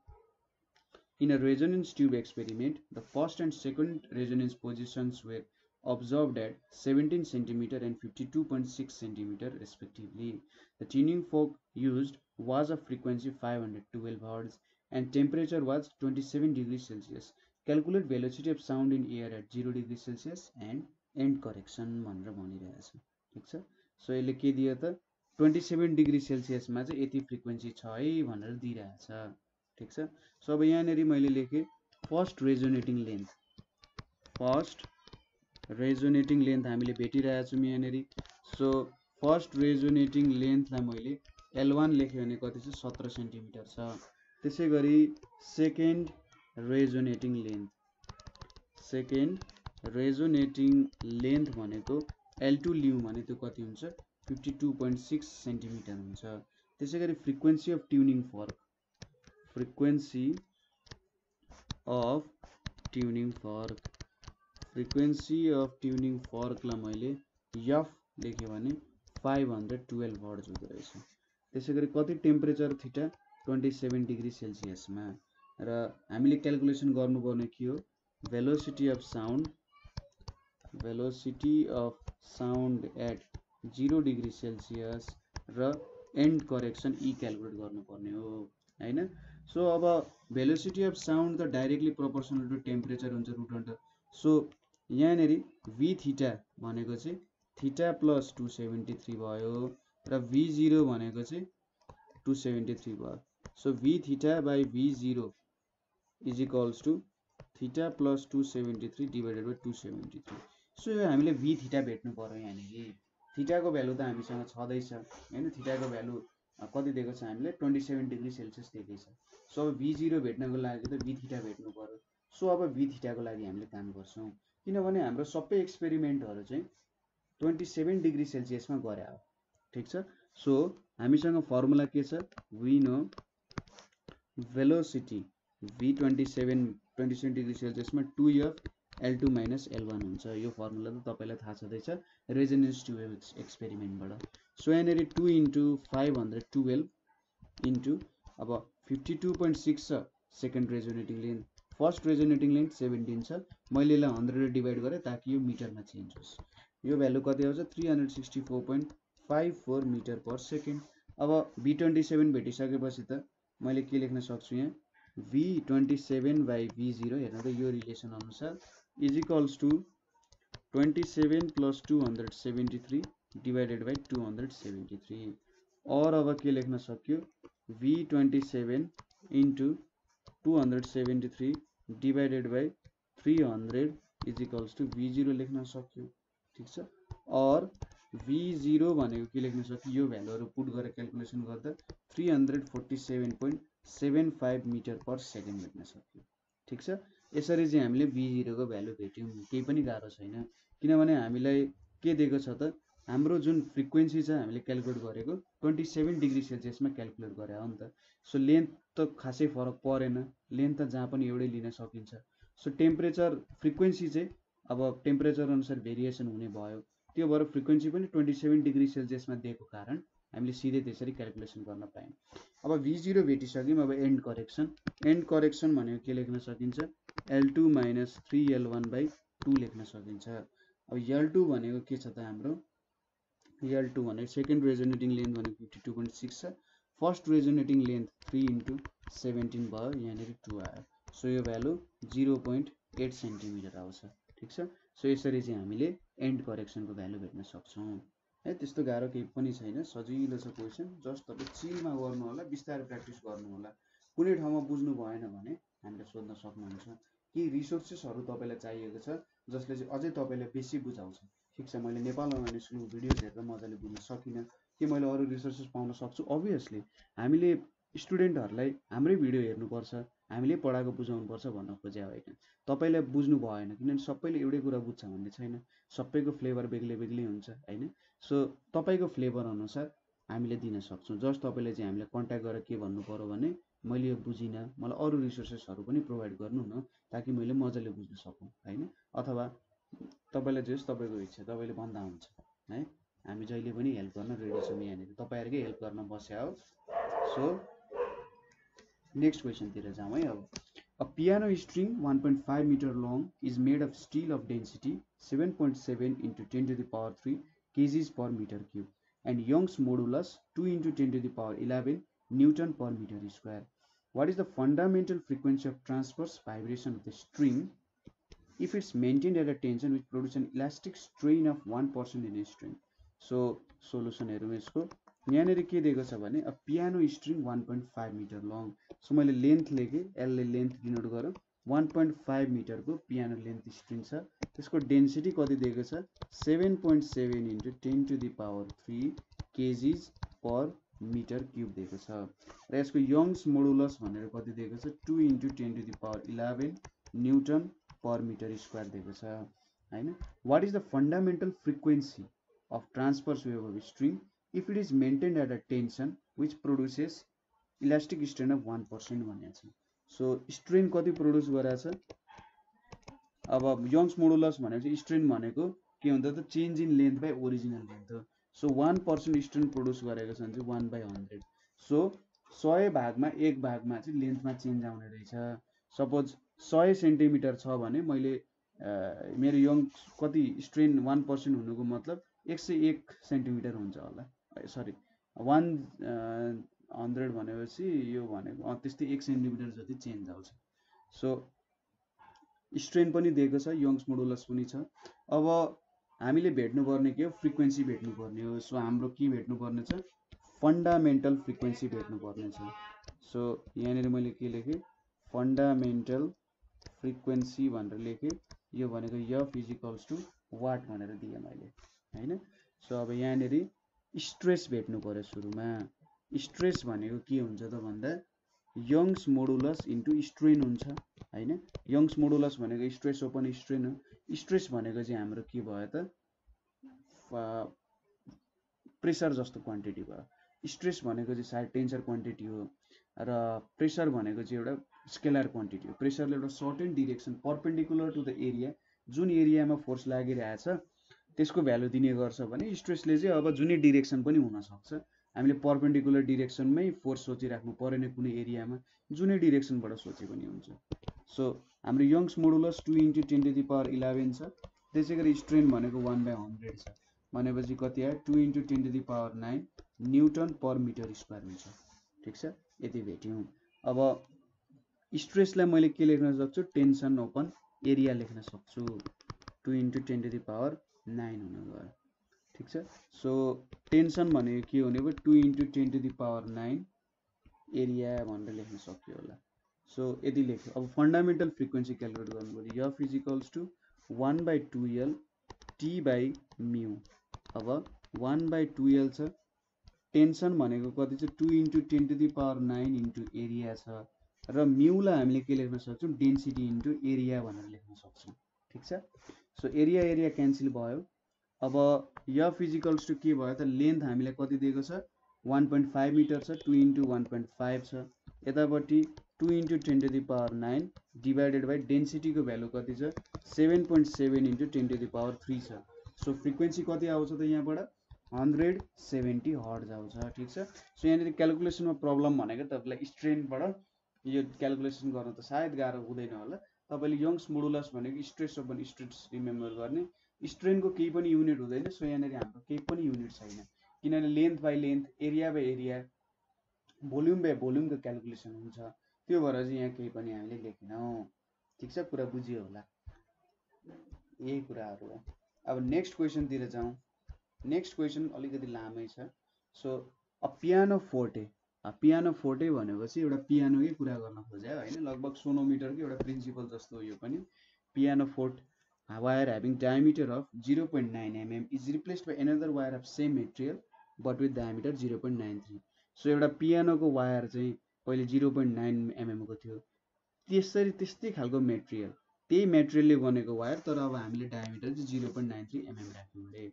In a resonance tube experiment, the first and second resonance positions were observed at 17 cm and 52.6 cm respectively. The tuning fork used was of frequency 512 Hz and temperature was 27 degrees Celsius. Calculate velocity of sound in air at 0 degrees Celsius and end correction भनेर भनिरहेछ ठिक छ so यसले के दियो त twenty seven degree सेल्सियसमा चाहिँ यति फ्रिक्वेन्सी छ है भनेर दिइरहेछ ठिक छ? सो अब यहाँनिर मैले लेखेँ first resonating length first resonating length हामीले भेटिरहेको छौँ यहाँनिर। सो फर्स्ट रेजोनेटिङ लेन्थलाई मैले एल वान लेखेँ भने कति छ? सत्र सेन्टिमिटर छ। त्यसै गरी second resonating length second resonating length भनेको एल टू लिउँ भने त्यो कति हुन्छ? Fifty two point six centimetre हुन्छ। त्यसै गरी frequency of tuning fork frequency of tuning fork. Frequency of tuning फर्कलाई मैले यफ लेखेँ भने फाइभ हन्ड्रेड टुवेल्भ हर्ज हुँदो रहेछ। त्यसै गरी कति temperature theta twenty seven degree सेल्सियसमा र हामीले क्यालकुलेसन गर्नुपर्ने के हो? Velocity of sound velocity of sound at zero degree celsius र एन्ड करेक्सन ई क्यालकुलेट गर्नुपर्ने हो। होइन? सो अब भेलोसिटी अफ साउन्ड त डाइरेक्टली प्रोपोर्सनल टु टेम्परेचर हुन्छ रुट अन्डर सो यहाँनिर भी थिटा भनेको चाहिँ theta plus two seventy three भयो र भी जिरो भनेको चाहिँ टू सेभेन्टी थ्री भयो। So v theta by v zero is equals to theta plus two seventy three divided by two seventy three so यो हामीले भी थिटा भेट्नु पऱ्यो यहाँनिर। थिटाको भ्यालु त हामीसँग छँदैछ होइन? थिटाको भ्यालु कति दिएको छ हामीले ट्वेन्टी सेभेन डिग्री सेल्सियस दिएकै छ। सो अब भी जिरो भेट्नको लागि त भी थिटा भेट्नु पऱ्यो सो अब भी थिटाको लागि हामीले काम गर्छौँ। किनभने हाम्रो सबै एक्सपेरिमेन्टहरू चाहिँ ट्वेन्टी सेभेन डिग्री सेल्सियसमा गरे हो। ठिक छ? सो हामीसँग फर्मुला के छ? We know velocity v twenty seven twenty seven degree सेल्सियसमा two f l two minus l one हुन्छ। यो फर्मुला त तपाईँलाई थाहा छँदैछ। रेजनेन्स ट्युब एक्सपेरिमेन्टबाट सो यहाँनिर two into five hundred twelve into अब फिफ्टी टू पोइन्ट सिक्स छ second resonating length first resonating length seventeen छ। मैले यसलाई हन्ड्रेड डिभाइड गरेँ ताकि यो मिटरमा चेन्ज होस्। यो भ्यालु कति आउँछ? Three hundred sixty four point five four metre per second अब भी ट्वेन्टी सेभेन भेटिसकेपछि त मैले के लेख्न सक्छु यहाँ? V twenty seven by v zero हेर्नु त यो रिलेसन अनुसार is equals to twenty seven plus two hundred seventy three divided by two hundred seventy three or अब के लेख्न सक्यो? V twenty seven into two hundred seventy three divided by three hundred is equals to v zero लेख्न सक्यो। ठिक छ? Or V zero भनेको के लेख्न सक्यो? यो भ्यालुहरू पुट गरेर क्यालकुलेसन गर्दा three hundred forty seven point seven five metre per second भेट्न सक्यो। ठिक छ? यसरी चाहिँ हामीले भी जिरोको भ्यालु भेट्यौँ। केही पनि गाह्रो छैन। किनभने हामीलाई के दिएको छ त? हाम्रो जुन फ्रिक्वेन्सी छ हामीले क्यालकुलेट गरेको ट्वेन्टी सेभेन डिग्री सेल्सियसमा क्यालकुलेट गरे हो नि त। सो लेन्थ त खासै फरक परेन। लेन्थ त जहाँ पनि एउटै लिन सकिन्छ। सो टेम्परेचर फ्रिक्वेन्सी चाहिँ अब टेम्परेचर अनुसार भेरिएसन हुने भयो। त्यो भएर फ्रिक्वेन्सी पनि ट्वेन्टी सेभेन डिग्री सेल्सियसमा दिएको कारण हामीले सिधै त्यसरी क्यालकुलेसन गर्न पायौँ। अब भी जिरो भेटिसक्यौँ। अब एन्ड करेक्सन एन्ड करेक्सन भनेको के लेख्न सकिन्छ? L two minus three l one by two लेख्न सकिन्छ। अब एल टू भनेको के छ त हाम्रो? यल टू भनेको सेकेन्ड रेजोनेटिङ लेन्थ भनेको फिफ्टी टू पोइन्ट सिक्स छ. First resonating length three into seventeen भयो यहाँनिर टू आयो। सो यो value zero point eight centimetre आउँछ। ठिक छ? सो यसरी चाहिँ हामीले एन्ड करेक्सनको भ्यालु भेट्न सक्छौँ। है त्यस्तो गाह्रो केही पनि छैन। सजिलो छ क्वेसन जस्ट तपाईँ चिलमा गर्नु होला बिस्तारै प्र्याक्टिस गर्नु होला कुनै ठाउँमा बुझ्नु भएन भने हामीले सोध्न सक्नुहुन्छ। केही रिसोर्सेसहरू तपाईँलाई चाहिएको छ जसले चाहिँ अझै तपाईँलाई बेसी बुझाउँछ। ठिक छ मैले नेपाल अनलाइन स्कुलको भिडियोज हेरेर मजाले बुझ्न सकिनँ। के मैले अरू रिसोर्सेस पाउन सक्छु? अभियसली हामीले स्टुडेन्टहरूलाई हाम्रै भिडियो हेर्नुपर्छ हामीले पढाएको बुझाउनुपर्छ भन्न खोज्या होइन। तपाईँलाई बुझ्नु भएन किनभने सबैले एउटै कुरा बुझ्छ भन्ने छैन। सबैको फ्लेभर बेग्लै बेग्लै हुन्छ होइन? सो तपाईँको फ्लेभर अनुसार हामीले दिन सक्छौँ। जस्ट तपाईँले चाहिँ हामीलाई कन्ट्याक्ट गरेर के भन्नु पऱ्यो भने मैले यो बुझिनँ मलाई अरू रिसोर्सेसहरू पनि प्रोभाइड गर्नु न ताकि मैले मजाले बुझ्न सकौँ होइन? अथवा तपाईँलाई जे होस् तपाईँको इच्छा तपाईँले भन्दा हुन्छ है? हामी जहिले पनि हेल्प गर्न रेडी छौँ यहाँनिर। तपाईँहरूकै हेल्प गर्न बस्या हो। सो नेक्स्ट क्वेसनतिर जाउँ है अब। A piano string one point five metre long is made of steel of density seven point seven into ten to the power three kgs per metre cube and Young's modulus two into ten to the power eleven newton per metre square what is the fundamental frequency of transverse vibration of the string if it's maintained at a tension which produce an elastic strain of 1% in a string. So solution हेरौँ यसको। यहाँनिर के दिएको छ भने अब piano string one point five metre long so मैले length लेखेँ एलले लेन्थ डिनोट गरौँ। वान पोइन्ट फाइभ मिटरको पियानो लेन्थ स्ट्रिङ छ। त्यसको डेन्सिटी कति दिएको छ? Seven point seven into ten to the power three kgs per metre cube दिएको छ। र यसको यङ्स मोडुलस भनेर कति दिएको छ? Two into ten to the power eleven newton per metre square दिएको छ होइन what is the fundamental frequency of transverse wave of string if it is maintain at a tension which produces elastic strain of one percent भनेको छ? So strain कति produce गरेको छ? अब youngs modulus भनेपछि स्ट्रेन भनेको के हुन्छ त? Change in length by original length हो। So one percent strain produce गरेको छ भने चाहिँ वान बाई हन्ड्रेड सो सय भागमा एक भागमा चाहिँ लेन्थमा चेन्ज आउने रहेछ। सपोज सय सेन्टिमिटर छ भने मैले मेरो यङ कति स्ट्रेन वान पर्सेन्ट हुनुको मतलब एक सय एक सेन्टिमिटर हुन्छ होला। सरी वान हन्ड्रेड भनेपछि यो भनेको त्यस्तै एक सेन्टिमिटर जति चेन्ज आउँछ। सो स्ट्रेन पनि दिएको छ यङ्स मोडुलस पनि छ। अब हामीले भेट्नुपर्ने के हो? फ्रिक्वेन्सी भेट्नुपर्ने हो। सो हाम्रो के भेट्नुपर्ने छ? फन्डामेन्टल फ्रिक्वेन्सी भेट्नुपर्ने छ। सो यहाँनिर मैले के लेखेँ? फन्डामेन्टल फ्रिक्वेन्सी भनेर लेखेँ। यो भनेको य फिजिकल्स टु वाट भनेर दिएँ मैले होइन? सो अब यहाँनिर स्ट्रेस भेट्नु पऱ्यो सुरुमा। स्ट्रेस भनेको के हुन्छ त भन्दा यङ्स मोडुलस इन्टु स्ट्रेन हुन्छ होइन? यङ्स मोडुलस भनेको स्ट्रेस ओपन स्ट्रेन हो। स्ट्रेस भनेको चाहिँ हाम्रो के भयो त? प्रेसर जस्तो क्वान्टिटी भयो। स्ट्रेस भनेको चाहिँ सायद टेन्सर क्वान्टिटी हो। र प्रेसर भनेको चाहिँ एउटा स्केलर क्वान्टिटी हो प्रेसरले एउटा certain direction perpendicular to the area जुन एरियामा फोर्स लागिरहेछ त्यसको भ्यालु दिने गर्छ भने स्ट्रेसले चाहिँ अब जुनै डिरेक्सन पनि हुनसक्छ। हामीले पर्पेन्डिकुलर डिरेक्सनमै फोर्स सोचिराख्नु परेन कुनै एरियामा जुनै डिरेक्सनबाट सोचे पनि हुन्छ। सो हाम्रो Young's modulus two into ten to the power eleven छ। त्यसै गरी स्ट्रेन भनेको वान बाई हन्ड्रेड छ। भनेपछि कति आयो? Two into ten to power nine newton per metre square हुन्छ ठिक छ? यति भेट्यौँ। अब स्ट्रेसलाई मैले के लेख्न सक्छु? टेन्सन ओपन एरिया लेख्न सक्छु। Two into ten to the power nine हुन गयो। ठिक छ? सो टेन्सन भनेको के हुने भयो two into ten to the power nine area भनेर लेख्न सक्यो होला। सो यदि लेख्यो अब फन्डामेन्टल फ्रिक्वेन्सी क्यालकुलेट गर्नु पऱ्यो f is to one by two l t by mu अब वान बाई टु एल छ। टेन्सन भनेको कति छ? Two into ten to the power nine into area छ। र म्युलाई हामीले के लेख्न सक्छौँ? डेन्सिटी इन्टु एरिया भनेर लेख्न सक्छौँ। ठिक छ? सो एरिया एरिया क्यान्सल भयो। अब य फिजिकल्स टु के भयो त? लेन्थ हामीलाई कति दिएको छ? वान पोइन्ट फाइभ मिटर छ two into one point five छ। यतापट्टि two into ten to the power nine divided by डेन्सिटीको value कति छ? Seven point seven into ten to the power three छ। सो फ्रिक्वेन्सी कति आउँछ त यहाँबाट? हन्ड्रेड सेभेन्टी हर्ज आउँछ। ठिक छ? सो यहाँनिर क्यालकुलेसनमा प्रब्लम भनेको तपाईँलाई स्ट्रेनबाट यो क्यालकुलेसन गर्न त सायद गाह्रो हुँदैन होला। तपाईँले यङ्स मोडुलस भनेको स्ट्रेस अपन स्ट्रेस रिमेम्बर गर्ने। स्ट्रेनको केही पनि युनिट हुँदैन सो यहाँनिर हाम्रो केही पनि युनिट छैन। किनभने length by length area by area volume by भोल्युमको calculation हुन्छ। त्यो भएर चाहिँ यहाँ केही पनि हामीले लेखेनौँ। ठिक छ कुरा बुझियो होला। यही कुराहरू हो। अब नेक्स्ट क्वेसनतिर जाउँ। नेक्स्ट क्वेसन अलिकति लामै छ। So a piano forte piano forte भनेपछि एउटा पियानोकै कुरा गर्न खोज्यो होइन? लगभग सोनोमिटरकै एउटा प्रिन्सिपल जस्तो यो पनि। Piano forte wire having diameter of zero point nine mm is replaced by another wire of same material but with diameter zero point nine three so एउटा पियानोको वायर चाहिँ पहिले जिरो पोइन्ट नाइन एमएमको थियो। त्यसरी त्यस्तै खालको मेटेरियल त्यही मेटेरियलले बनेको वायर तर अब हामीले डायमिटर चाहिँ zero point nine three mm राख्यौँ अरे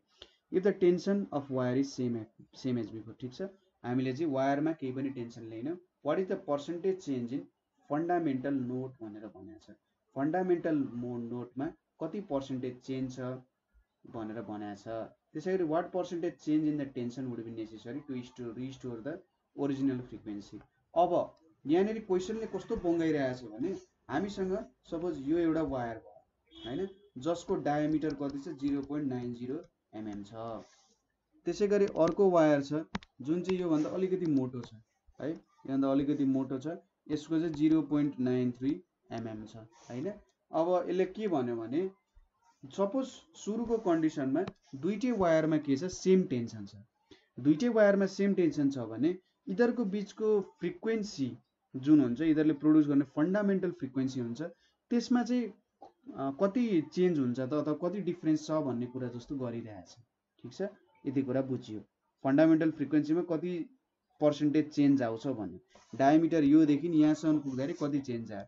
if the tension of wire is same same as before ठिक छ? हामीले चाहिँ वायरमा केही पनि tension लिएनौँ। What is the percentage change in fundamental note भनेर भनेको छ। फन्डामेन्टल मो नोटमा कति पर्सेन्टेज चेन्ज छ भनेर भनेको छ। त्यसै गरी what percentage change in the tension would be necessary to store restore the original frequency अब यहाँनिर क्वेसनले कस्तो बङ्गाइरहेछ भने हामीसँग सपोज यो एउटा वायर भयो होइन? जसको डायमिटर कति छ? Zero point nine zero mm छ। त्यसै गरी अर्को वायर छ। जुन चाहिँ योभन्दा अलिकति मोटो छ है? योभन्दा अलिकति मोटो छ यसको चाहिँ zero point nine three mm छ होइन? अब यसले के भन्यो भने सपोज सुरुको कन्डिसनमा दुइटै वायरमा के छ सेम टेन्सन छ। दुइटै वायरमा सेम टेन्सन छ भने यिनीहरूको बिचको फ्रिक्वेन्सी जुन हुन्छ यिनीहरूले प्रड्युस गर्ने फन्डामेन्टल फ्रिक्वेन्सी हुन्छ त्यसमा चाहिँ कति चेन्ज हुन्छ त अथवा कति डिफ्रेन्स छ भन्ने कुरा जस्तो गरिरहेछ। ठिक छ? यति कुरा बुझियो। फन्डामेन्टल फ्रिक्वेन्सीमा कति पर्सेन्टेज चेन्ज आउँछ भन्ने डायमिटर योदेखि यहाँसम्म पुग्दाखेरि कति चेन्ज आयो।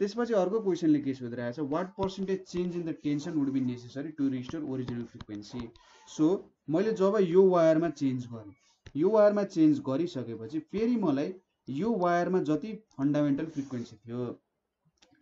त्यसपछि अर्को क्वेसनले के सोधिरहेको छ what percentage change in the tension would be necessary to restore original frequency so मैले जब यो वायरमा चेन्ज गरेँ यो वायरमा चेन्ज गरिसकेपछि फेरि मलाई यो वायरमा जति फन्डामेन्टल फ्रिक्वेन्सी थियो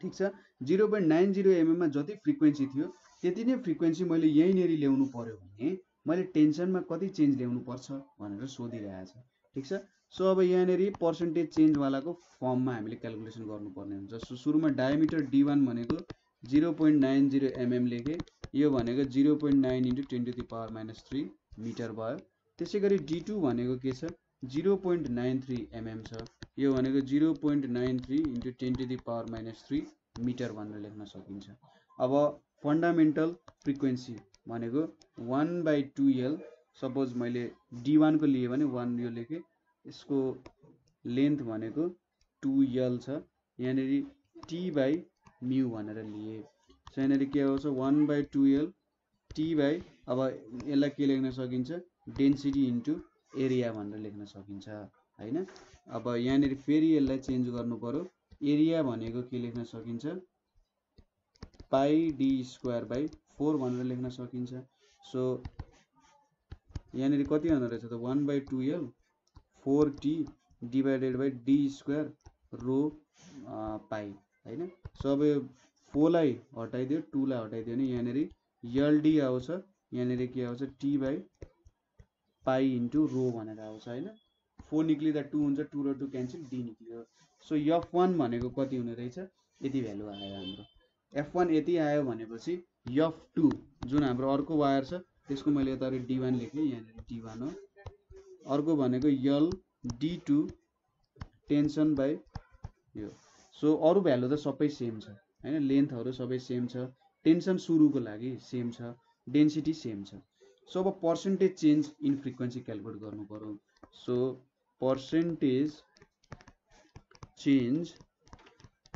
ठिक छ जिरो पोइन्ट नाइन जिरो एमएममा जति फ्रिक्वेन्सी थियो त्यति नै फ्रिक्वेन्सी मैले यहीँनिर ल्याउनु पऱ्यो भने मैले टेन्सनमा कति चेन्ज ल्याउनु पर्छ भनेर सोधिरहेछ ठिक छ? सो अब यहाँनिर पर्सेन्टेज चेन्जवालाको फर्ममा हामीले क्यालकुलेसन गर्नुपर्ने हुन्छ। सो सुरुमा डायमिटर डी वान भनेको zero point nine zero mm लेखेँ। यो भनेको zero point nine into ten to the power minus three metre भयो। त्यसै गरी डी टू भनेको के छ? Zero point nine three mm छ। यो भनेको zero point nine three into ten to the power minus three metre भनेर लेख्न सकिन्छ। अब फन्डामेन्टल फ्रिक्वेन्सी भनेको one by two l suppose मैले डी वानको लिएँ भने वान यो लेखेँ। यसको लेन्थ भनेको टु यल छ। यहाँनिर टी बाई म्यु भनेर लिए। सो यहाँनिर के आउँछ? One by two l t by अब यसलाई के लेख्न सकिन्छ? डेन्सिटी इन्टु एरिया भनेर लेख्न सकिन्छ होइन? अब यहाँनिर फेरि यसलाई चेन्ज गर्नु पऱ्यो एरिया भनेको के लेख्न सकिन्छ? Pi d square by four भनेर लेख्न सकिन्छ। सो यहाँनिर कति आउँदो रहेछ त? One by two l four t divided by d square rho pi होइन? सो अब फोरलाई हटाइदियो टूलाई हटाइदियो भने यहाँनिर एलडी आउँछ। यहाँनिर के आउँछ? T by pi into rho भनेर आउँछ होइन? फोर निक्लिँदा टू हुन्छ टू र टू क्यान्सल डी निक्लियो। सो एफ वान भनेको कति हुने रहेछ? यति भ्यालु आयो हाम्रो। एफ वान यति आयो भनेपछि एफ टू जुन हाम्रो अर्को वायर छ त्यसको मैले यता डी वान लेखेँ यहाँनिर डी वान हो। अर्को भनेको l d two tension by यो। सो अरू भ्यालु त सबै सेम छ होइन? लेन्थहरू सबै सेम छ। टेन्सन सुरुको लागि सेम छ। डेन्सिटी सेम छ। सो अब percentage change in frequency calculate गर्नु पऱ्यो। So percentage change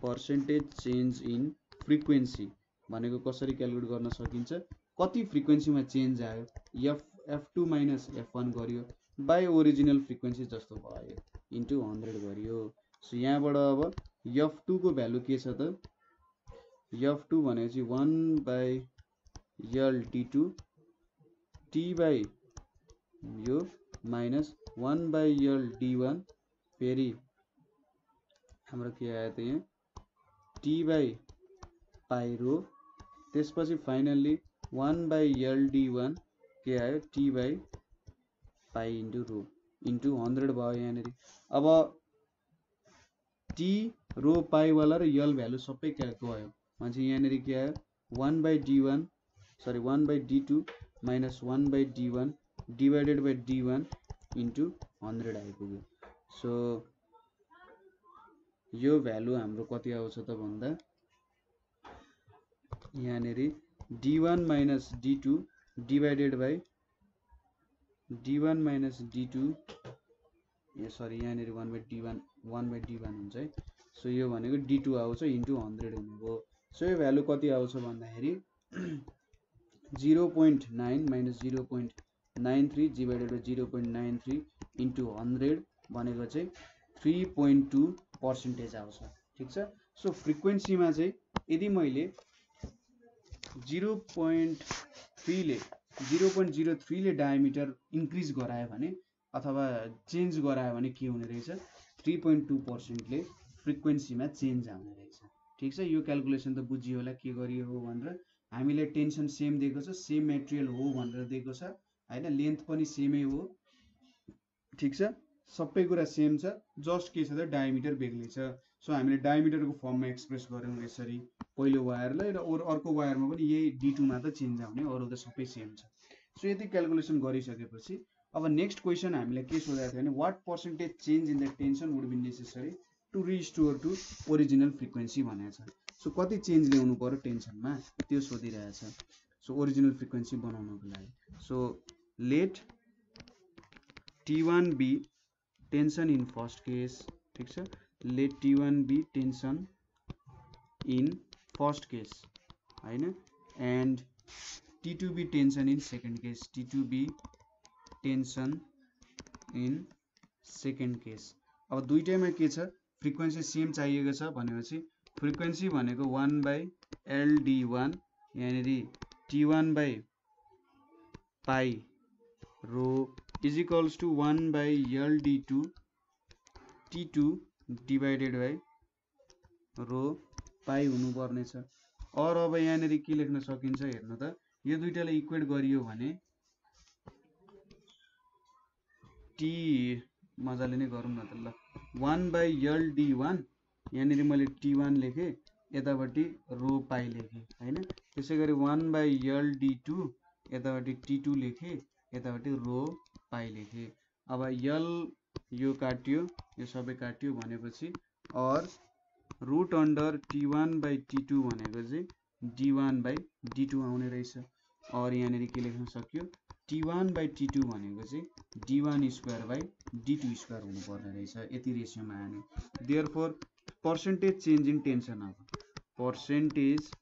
percentage change in frequency भनेको कसरी क्यालकुलेट गर्न सकिन्छ? कति फ्रिक्वेन्सीमा चेन्ज आयो? F f two minus f one गऱ्यो। बाई ओरिजिनल फ्रिक्वेन्सी जस्तो भयो। इन्टु हन्ड्रेड गरियो सो यहाँबाट अब यफ टूको भ्यालु के छ त? यफ टू भनेपछि one by L T two T by यो minus one by L D one फेरि हाम्रो के आयो त यहाँ? टी बाई पाइरो त्यसपछि finally one by l d one के आयो? T by pi into rho into hundred भयो यहाँनिर। अब टी रो पाईवाला र यल भ्यालु सबै गयो। भनेपछि यहाँनिर के आयो? One by d one sorry one by d two minus one by d one divided by d one into hundred आइपुग्यो। सो यो भ्यालु हाम्रो कति आउँछ त भन्दा यहाँनिर d one minus d two divided by d one minus d two ah sorry यहाँनिर one by d one one by d one हुन्छ है। सो यो भनेको डी टू आउँछ इन्टु हन्ड्रेड हुनुभयो। सो यो भ्यालु कति आउँछ भन्दाखेरि zero point nine minus zero point nine three divided by zero point nine three into hundred भनेको चाहिँ थ्री पोइन्ट टू पर्सेन्टेज आउँछ। ठिक छ? सो फ्रिक्वेन्सीमा चाहिँ यदि मैले जिरो पोइन्ट थ्रीले जिरो पोइन्ट जिरो थ्रीले डायमिटर इन्क्रिज गरायो भने अथवा चेन्ज गरायो भने के हुने रहेछ? थ्री पोइन्ट टू पर्सेन्टले फ्रिक्वेन्सीमा चेन्ज आउने रहेछ। ठिक छ? यो क्यालकुलेसन त बुझियो होला के गरियो हो भनेर। हामीले टेन्सन सेम दिएको छ सेम मेटेरियल हो भनेर दिएको छ। होइन? लेन्थ पनि सेमै हो। ठिक छ? सबै कुरा सेम छ। जस्ट के छ त? डायमिटर बेग्लै छ। सो हामीले डायमिटरको फर्ममा एक्सप्रेस गऱ्यौँ यसरी पहिलो वायरलाई र अर्को वायरमा पनि यही डी टूमा त चेन्ज आउने अरू त सबै सेम छ। सो यति क्यालकुलेसन गरिसकेपछि अब नेक्स्ट क्वेसन हामीलाई के सोधेको थियो भने what percentage change in the tension would be necessary to restore to original frequency भनेको छ। सो कति चेन्ज ल्याउनु पऱ्यो टेन्सनमा त्यो सोधिरहेछ सो ओरिजिनल फ्रिक्वेन्सी बनाउनको लागि। So let T one be tension in first case ठिक छ? Let T be tension in first case होइन? And T two be tension in second case T two be tension in second case अब दुइटैमा के छ? Frequency same चाहिएको छ भनेपछि फ्रिक्वेन्सी भनेको वान बाई एलडी वान यहाँनिर T one by pi rho is equals to one by LD two T two divided by rho pi हुनुपर्ने छ अरू अब यहाँनिर के लेख्न सकिन्छ हेर्नु त यो दुइटालाई इक्वेट गरियो भने टी मजाले नै गरौँ न त ल। One by L D one यहाँनिर मैले टी वान लेखेँ यतापट्टि रो पाई लेखेँ होइन? त्यसै गरी one by L D two यतापट्टि टी टू लेखेँ यतापट्टि रो पाई लेखेँ। अब यल यो काट्यो यो सबै काट्यो भनेपछि or root under T one by T two भनेको चाहिँ D one by D two आउने रहेछ। अर यहाँनिर के लेख्न सक्यो? T one by T two भनेको चाहिँ D one square by D two square हुनुपर्ने रहेछ। यति रेसियोमा आने। There for percentage change in tension अब। पर्सेन्टेज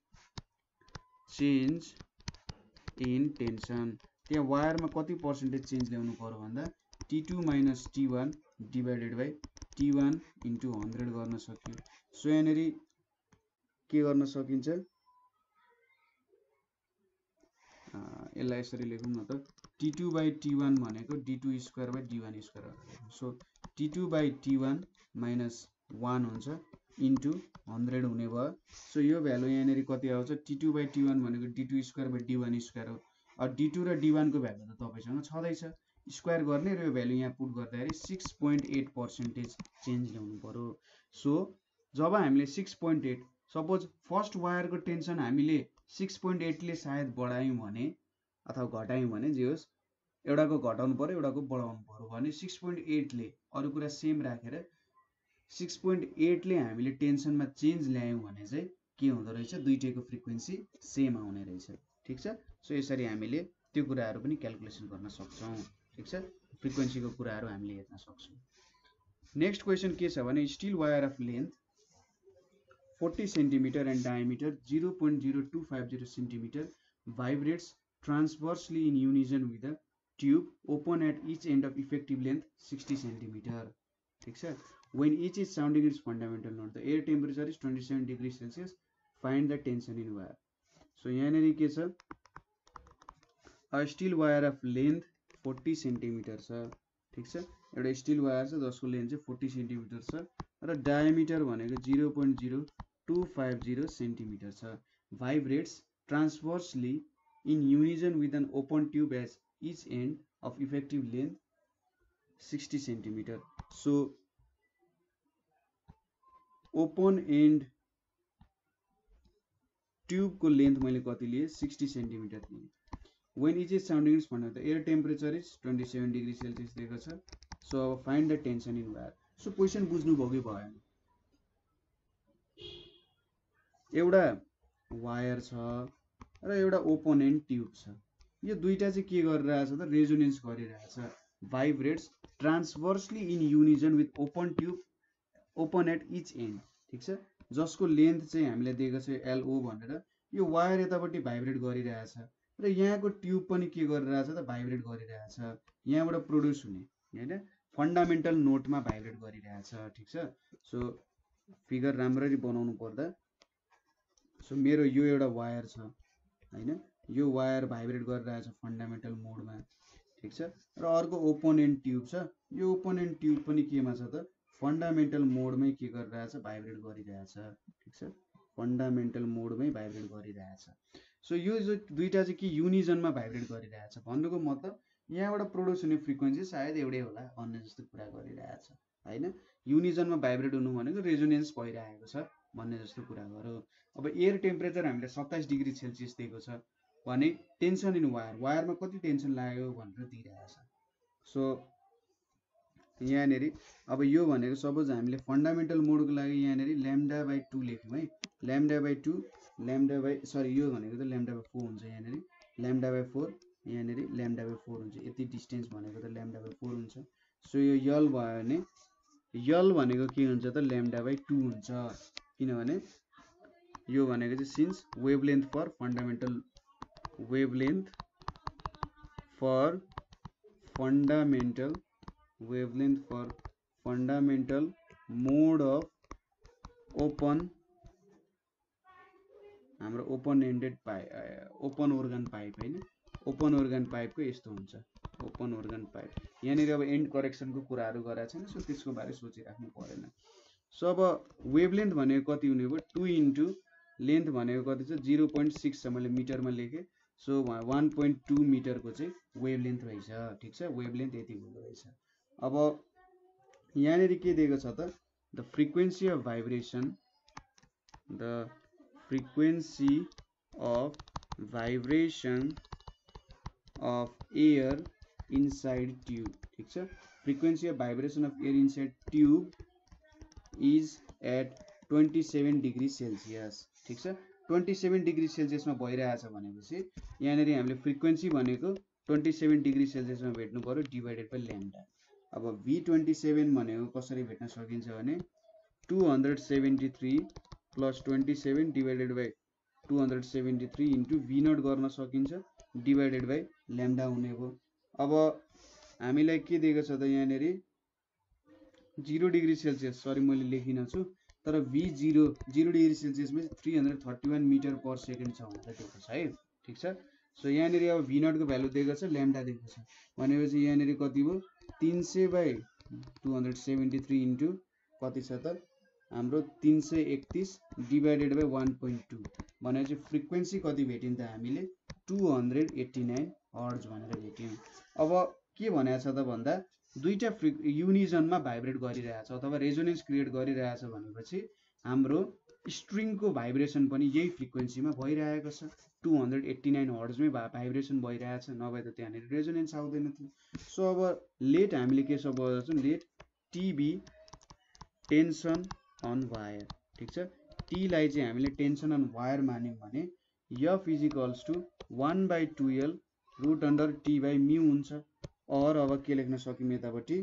चेन्ज इन टेन्सन त्यहाँ वायरमा कति पर्सेन्टेज चेन्ज ल्याउनु पऱ्यो भन्दा T two minus T one divided by T one into hundred गर्न सक्यो। सो यहाँनिर के गर्न सकिन्छ? यसलाई यसरी लेखौँ न त। T two by T one भनेको D two square by D one square so T two by T one minus one हुन्छ इन्टु हन्ड्रेड हुने भयो। सो यो भ्यालु यहाँनिर कति आउँछ? T two by T one भनेको D two square by D one square हो। D two र डी वानको भ्यालु त तपाईँसँग छँदैछ। स्क्वायर गर्ने र यो भ्यालु यहाँ पुट गर्दाखेरि six point eight percentage change ल्याउनु पऱ्यो सो जब हामीले six point eight suppose first वायरको tension हामीले सिक्स पोइन्ट एटले सायद बढायौँ भने अथवा घटायौँ भने जे होस् एउटाको घटाउनु पऱ्यो एउटाको बढाउनु पऱ्यो भने सिक्स पोइन्ट एटले अरू कुरा सेम राखेर सिक्स पोइन्ट एटले हामीले टेन्सनमा चेन्ज ल्यायौँ भने चाहिँ के हुँदो रहेछ? दुइटैको फ्रिक्वेन्सी सेम आउने रहेछ। ठिक छ? सो यसरी हामीले त्यो कुराहरू पनि क्यालकुलेसन गर्न सक्छौँ। ठिक छ? फ्रिक्वेन्सीको कुराहरू हामीले हेर्न सक्छौँ। नेक्स्ट क्वेसन के छ भने steel wire of length forty centimetre and diameter zero point zero two five zero centimetre vibrates transversely in unison with the tube open at each end of effective length sixty centimetre ठिक छ? When each is sounding is fundamental note the air temperature is twenty seven degree Celsius find the tension in wire so यहाँनिर के छ? Steel wire of length forty centimetre छ। ठिक छ? एउटा still wire छ जसको लेन्थ चाहिँ फोर्टी सेन्टिमिटर छ र डायमिटर भनेको zero point zero two five zero centimetre छ। Vibrates transversely in unison with an open tube as each end of effective length sixty centimetre. So open end ट्युबको length मैले कति लिएँ? Sixty centimetre लिएँ। When is is sounding is भन्नु त air temperature is twenty seven degree Celsius दिएको छ so अब find the tension in wire so question बुझ्नुभयो कि भएन? एउटा वायर छ र एउटा ओपोनेन्ट ट्युब छ। यो दुइटा चाहिँ के गरिरहेछ त? रेजोनेन्स गरिरहेछ। Vibrates transversely in unison with open tube open at each end ठिक छ? जसको लेन्थ चाहिँ हामीले दिएको छ एलओ भनेर। यो वायर यतापट्टि भाइब्रेट गरिरहेछ। र यहाँको ट्युब पनि के गरिरहेछ त? भाइब्रेट गरिरहेछ। यहाँबाट प्रड्युस हुने होइन? फन्डामेन्टल नोटमा भाइब्रेट गरिरहेछ ठिक छ? सो फिगर राम्ररी बनाउनु पर्दा सो मेरो यो एउटा वायर छ होइन? यो वायर भाइब्रेट गरिरहेछ फन्डामेन्टल मोडमा ठिक छ? र अर्को ओपोनेन्ट ट्युब छ। यो ओपोनेन्ट ट्युब पनि केमा छ त? फन्डामेन्टल मोडमै के गरिरहेछ? भाइब्रेट गरिरहेछ ठिक छ? फन्डामेन्टल मोडमै भाइब्रेट गरिरहेछ। सो यो दुइटा चाहिँ के युनिजनमा भाइब्रेट गरिरहेछ? भन्नुको मतलब यहाँबाट प्रड्युस हुने फ्रिक्वेन्सी सायद एउटै होला भन्ने जस्तो कुरा गरिरहेछ होइन? युनिजनमा भाइब्रेट हुनु भनेको रेजोनेन्स भइरहेको छ भन्ने जस्तो कुरा गरौँ। अब एयर टेम्परेचर हामीले सत्ताइस डिग्री सेल्सियस दिएको छ भने टेन्सन इन वायर वायरमा कति टेन्सन लाग्यो भनेर दिइरहेछ। सो यहाँनिर अब यो भनेको सपोज हामीले फन्डामेन्टल मोडको लागि यहाँनिर ल्याम्डा बाई टू लेख्यौँ है। Lambda by two lambda by sorry यो भनेको त ल्याम्डा बाई फोर हुन्छ यहाँनिर। ल्याम्डा बाई फोर यहाँनिर ल्याम्डा बाई फोर हुन्छ। यति डिस्टेन्स भनेको त ल्याम्डा बाई फोर हुन्छ। सो यो यल भयो भने यल भनेको के हुन्छ त ल्याम्डा बाई टू हुन्छ। किनभने यो भनेको चाहिँ since wavelength for fundamental wavelength for fundamental wavelength for fundamental mode of open हाम्रो open ended pipe open organ pipe होइन? ओपन ओर्गन पाइपको यस्तो हुन्छ? ओपन ओर्गन पाइप यहाँनिर अब एन्ड करेक्सनको कुराहरू गराएको छैन सो त्यसको बारे सोचिराख्नु परेन। सो अब वेभलेन्थ भनेको कति हुने भयो? टु इन्टु लेन्थ भनेको कति छ? जिरो पोइन्ट सिक्स छ मैले मिटरमा लेखेँ। सो वान पोइन्ट टू मिटरको चाहिँ वेभलेन्थ रहेछ। ठिक छ? वेभलेन्थ यति हुँदो रहेछ। अब यहाँनिर के दिएको छ त? The frequency of vibration the frequency of vibration of air inside tube ठिक छ? Frequency of vibration of air inside tube is at twenty seven degree Celsius ठिक छ? ट्वेन्टी सेभेन डिग्री सेल्सियसमा भइरहेछ भनेपछि यहाँनिर हामीले फ्रिक्वेन्सी भनेको ट्वेन्टी सेभेन डिग्री सेल्सियसमा भेट्नु पऱ्यो डिभाइडेड बाई ल्याम्डा अब भी ट्वेन्टी सेभेन भनेको कसरी भेट्न सकिन्छ भने two hundred seventy three plus twenty seven divided by two hundred seventy three into V naught गर्न सकिन्छ डिभाइडेड बाई ल्याम्डा हुने भयो अब हामीलाई के दिएको छ त यहाँनिर? जिरो डिग्री सेल्सियस सरी मैले लेखिनँ छु तर भी जिरो जिरो डिग्री सेल्सियसमा चाहिँ three hundred thirty one metre per second छ भनेर दिएको छ है ठिक छ? सो यहाँनिर अब भी नटको भ्यालु दिएको छ ल्याम्डा दिएको छ। भनेपछि यहाँनिर कति भयो? तिन सय by two hundred seventy three into कति छ त? हाम्रो तिन सय एकतिस divided by one point two भनेपछि फ्रिक्वेन्सी कति भेट्यौँ त हामीले two hundred eighty nine hertz भनेर भेट्यौँ। अब के भनेको छ त भन्दा दुईवटा फ्रि युनिजनमा भाइब्रेट गरिरहेछ अथवा रेजोनेन्स क्रिएट गरिरहेछ भनेपछि हाम्रो स्ट्रिङको भाइब्रेसन पनि यही फ्रिक्वेन्सीमा भइरहेको छ। टु हन्ड्रेड एट्टी नाइन हर्ड्समै भा भाइब्रेसन भइरहेछ नभए त त्यहाँनिर रेजोनेन्स आउँदैन थियो। सो अब लेट हामीले के छ बजाउँछौँ let T be tension on wire ठिक छ? टीलाई चाहिँ हामीले टेन्सन अन वायर मान्यौँ भने F equals to one by two L root under T by mu हुन्छ। अर अब के लेख्न सक्यौँ यतापट्टि?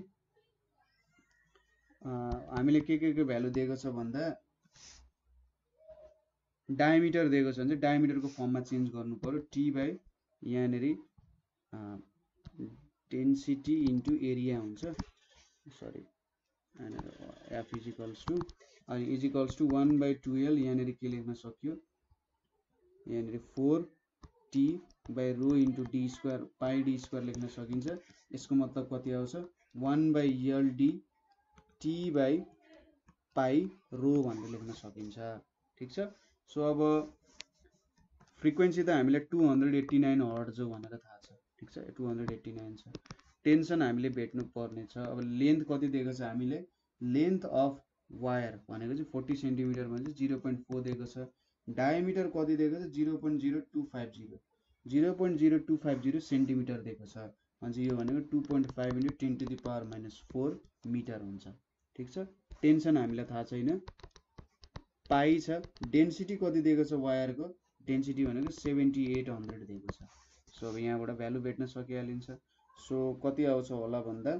हामीले के के को भ्यालु दिएको छ भन्दा डायमिटर दिएको छ भने चाहिँ डायमिटरको फर्ममा चेन्ज गर्नु पऱ्यो टी बाई यहाँनिर डेन्सिटी इन्टु एरिया हुन्छ। सरी एफ इजिकल्स टु अनि equals to one by two L यहाँनिर के लेख्न सक्यो। यहाँनिर four T by rho into D square pi D square लेख्न सकिन्छ यसको मतलब कति आउँछ one by LD T by pi rho भनेर लेख्न सकिन्छ ठिक छ सो अब फ्रिक्वेन्सी त हामीलाई two hundred eighty nine hertz हो भनेर थाहा छ ठिक छ टु हन्ड्रेड एट्टी नाइन छ टेन्सन हामीले भेट्नु छ अब लेन्थ कति दिएको छ हामीले लेन्थ अफ वायर भनेको चाहिँ फोर्टी सेन्टिमिटर भने चाहिँ जिरो पोइन्ट फोर दिएको छ। डायमिटर कति दिएको छ? Zero point zero two five zero. Zero point zero two five zero centimetre दिएको छ। भने यो भनेको two point five into ten to the power minus four metre हुन्छ। ठिक छ? टेन्सन हामीलाई थाहा छैन। पाइ छ। डेन्सिटी कति दिएको छ वायरको? डेन्सिटी भनेको सेभेन्टी एट हन्ड्रेड दिएको छ। सो अब यहाँबाट भ्यालु भेट्न सकिहालिन्छ। सो कति आउँछ होला भन्दा?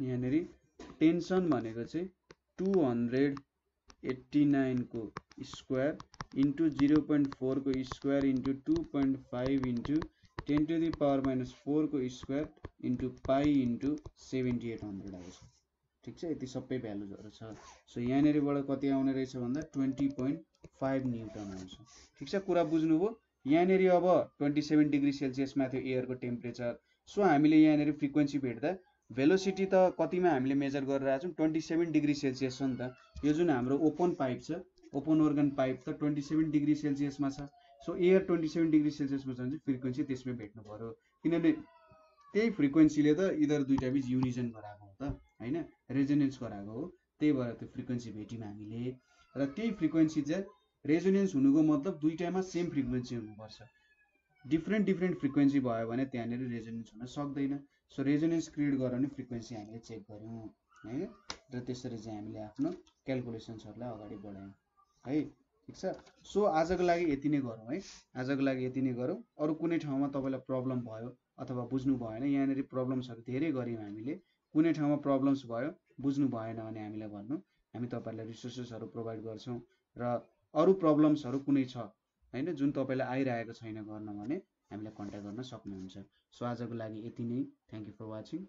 यहाँनिर टेन्सन भनेको चाहिँ टु हन्ड्रेड एट्टी नाइनको square into zero point फोरको square into two point five into ten to the power minus फोरको square into pi into seventy eight hundred आउँछ ठिक छ? यति सबै भ्यालुजहरू छ। सो यहाँनिरबाट कति आउने रहेछ भन्दा ट्वेन्टी पोइन्ट फाइभ न्युटन आउँछ। ठिक छ? कुरा बुझ्नुभयो? यहाँनिर अब ट्वेन्टी सेभेन डिग्री सेल्सियसमा थियो एयरको टेम्परेचर सो हामीले यहाँनिर फ्रिक्वेन्सी भेट्दा भेलोसिटी त कतिमा हामीले मेजर गरिरहेको छौँ? ट्वेन्टी सेभेन डिग्री सेल्सियस छ नि त। यो जुन हाम्रो ओपन पाइप छ ओपन अर्गन पाइप त ट्वेन्टी सेभेन डिग्री सेल्सियसमा छ। So air twenty seven degree सेल्सियसमा छ भने चाहिँ फ्रिक्वेन्सी त्यसमै भेट्नु पऱ्यो किनभने त्यही फ्रिक्वेन्सीले त इधर दुइटा बिच युनिजन गराएको हो त होइन? रेजोनेन्स गराएको हो। त्यही भएर त्यो फ्रिक्वेन्सी भेट्यौँ हामीले। र त्यही फ्रिक्वेन्सी चाहिँ रेजोनेन्स हुनुको मतलब दुइटामा सेम फ्रिक्वेन्सी हुनुपर्छ। डिफ्रेन्ट डिफ्रेन्ट फ्रिक्वेन्सी भयो भने त्यहाँनिर रेजोनेन्स हुन सक्दैन। सो रेजोनेन्स क्रिएट गरेर नि फ्रिक्वेन्सी हामीले चेक गऱ्यौँ है? र त्यसरी चाहिँ हामीले आफ्नो क्यालकुलेसन्सहरूलाई अगाडि बढायौँ है? ठिक छ? सो आजको लागि यति नै गरौँ है? आजको लागि यति नै गरौँ। अरू कुनै ठाउँमा तपाईँलाई प्रब्लम भयो अथवा बुझ्नु भएन यहाँनिर प्रब्लम्सहरू धेरै गऱ्यौँ हामीले। कुनै ठाउँमा प्रब्लम्स भयो बुझ्नु भएन भने हामीलाई भन्नु। हामी तपाईँहरूलाई रिसोर्सेसहरू प्रोभाइड गर्छौँ र अरू प्रब्लम्सहरू कुनै छ होइन? जुन तपाईँलाई आइरहेको छैन गर्न भने हामीलाई कन्ट्याक्ट गर्न सक्नुहुन्छ। सो आजको लागि यति नै। Thank you for watching